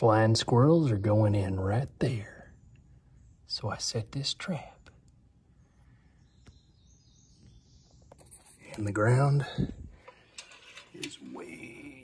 flying squirrels are going in right there. So I set this trap. And the ground is way.